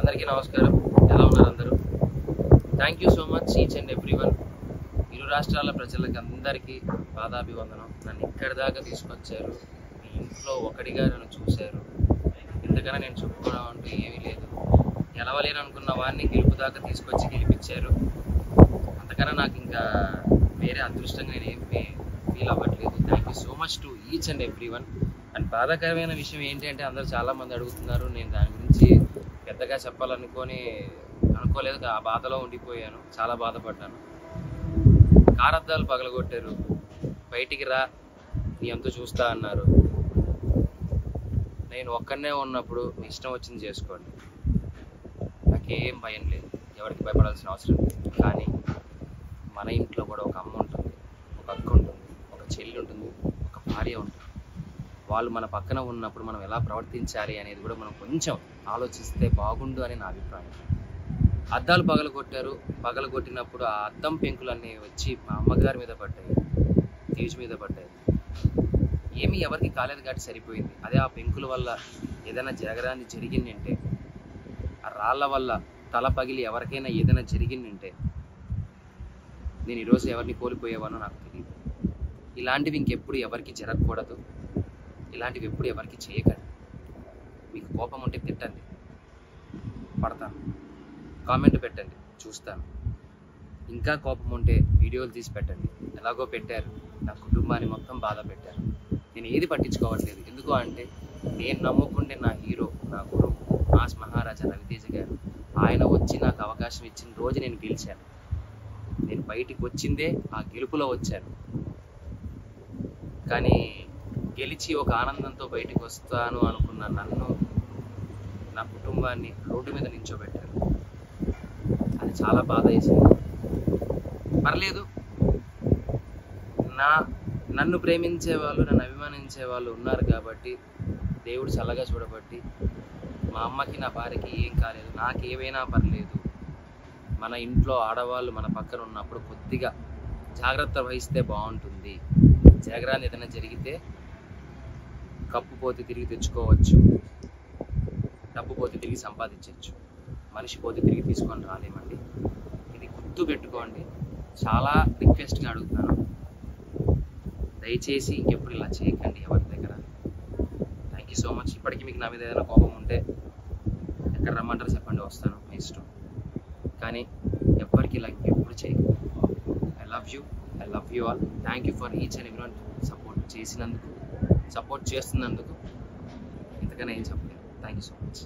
అందరికీ నమస్కారం. ఎలా ఉన్నారు అందరూ? Thank you so much each and every one ఇరు రాష్ట్రాల ప్రజలకి అందరికీ పాదాభివందనం. నన్ను ఇక్కడి దాకా తీసుకొచ్చారు. మీ ఇంట్లో ఒకటిగా నన్ను చూశారు. ఎందుకన్నా నేను చెప్పుకోవడం అంటూ ఏమీ లేదు. గెలవలేను అనుకున్న వాడిని గెలుపు దాకా తీసుకొచ్చి గెలిపించారు. అంతకన్నా నాకు ఇంకా వేరే అదృష్టంగా నేను ఏం ఫీల్ అవ్వట్లేదు. Thank you so much to each and every one and బాధాకరమైన విషయం ఏంటి అంటే అందరూ చాలా మంది అడుగుతున్నారు. నేను దాని గురించి పెద్దగా చెప్పాలనుకొని అనుకోలేదు. ఆ బాధలో ఉండిపోయాను. చాలా బాధపడ్డాను. కారద్దాలు పగలగొట్టారు. బయటికి రా నీ ఎంతో చూస్తా అన్నారు. నేను ఒక్కనే ఉన్నప్పుడు మీ ఇష్టం వచ్చింది చేసుకోండి. నాకేం భయం లేదు. ఎవరికి భయపడాల్సిన అవసరం లేదు. కానీ మన ఇంట్లో కూడా ఒక అమ్మ ఉంటుంది. ఒక అక్క ఉంటుంది. ఒక చెల్లి ఉంటుంది. ఒక భార్య ఉంటుంది. వాళ్ళు మన పక్కన ఉన్నప్పుడు మనం ఎలా ప్రవర్తించాలి అనేది కూడా మనం కొంచెం ఆలోచిస్తే బాగుండు అని నా అభిప్రాయం. అద్దాలు పగలగొట్టారు. పగలగొట్టినప్పుడు ఆ అద్దం పెంకులన్నీ వచ్చి మా అమ్మగారి మీద పడ్డాయి. తీజు మీద పడ్డాయి. ఏమీ ఎవరికి కాలేదు కాబట్టి సరిపోయింది. అదే ఆ పెంకుల వల్ల ఏదైనా జరగరాని జరిగిందంటే ఆ రాళ్ళ వల్ల తల పగిలి ఎవరికైనా ఏదైనా జరిగిందంటే నేను ఈరోజు ఎవరిని కోల్పోయేవానో నాకు తెలియదు ఇలాంటివి ఇంకెప్పుడు ఎవరికి జరగకూడదు. ఇలాంటివి ఎప్పుడు ఎవరికి చేయకండి. మీకు కోపం ఉంటే తిట్టండి. పడతాను. కామెంట్ పెట్టండి. చూస్తాను. ఇంకా కోపం ఉంటే వీడియోలు తీసి పెట్టండి. ఎలాగో పెట్టారు. నా కుటుంబాన్ని మొత్తం బాధ పెట్టారు. నేను ఏది పట్టించుకోవట్లేదు. ఎందుకు అంటే నేను నమ్ముకుంటే నా హీరో నా గురువు మాస్ మహారాజా రవితేజ గారు ఆయన వచ్చి నాకు అవకాశం ఇచ్చిన రోజు నేను గెలిచాను. నేను బయటికి వచ్చిందే ఆ గెలుపులో వచ్చాను. కానీ గెలిచి ఒక ఆనందంతో బయటకు వస్తాను అనుకున్న నన్ను నా కుటుంబాన్ని రోడ్డు మీద నించోబెట్టారు. అది చాలా బాధ వేసింది. పర్లేదు. నా నన్ను ప్రేమించే వాళ్ళు నన్ను అభిమానించే వాళ్ళు ఉన్నారు కాబట్టి దేవుడు చల్లగా చూడబట్టి మా అమ్మకి నా భార్యకి ఏం కాలేదు. నాకు ఏమైనా పర్లేదు. మన ఇంట్లో ఆడవాళ్ళు మన పక్కన ఉన్నప్పుడు కొద్దిగా జాగ్రత్త వహిస్తే బాగుంటుంది. జాగ్రత్త ఏదైనా జరిగితే కప్పు పోతే తిరిగి తెచ్చుకోవచ్చు డబ్బు పోతే తిరిగి సంపాదించవచ్చు మనిషి పోతే తిరిగి తీసుకొని రాలేమండి. ఇది గుర్తు పెట్టుకోండి. చాలా రిక్వెస్ట్గా అడుగుతున్నాను. దయచేసి ఇంకెప్పుడు ఇలా చేయకండి ఎవరి దగ్గర. థ్యాంక్ యూ సో మచ్ ఇప్పటికీ మీకు నా మీద ఏదైనా కోపం ఉంటే ఎక్కడ రమ్మంటారు చెప్పండి వస్తాను మీ ఇష్టం. కానీ ఎవ్వరికి ఇలా ఎప్పుడు చేయకండి I love you I love you all thank you for each and everyone support చేసినందుకు. సపోర్ట్ చేస్తున్నందుకు ఇంతకన్నా ఏం చెప్పలేదు థ్యాంక్ యూ సో మచ్